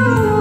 Oh.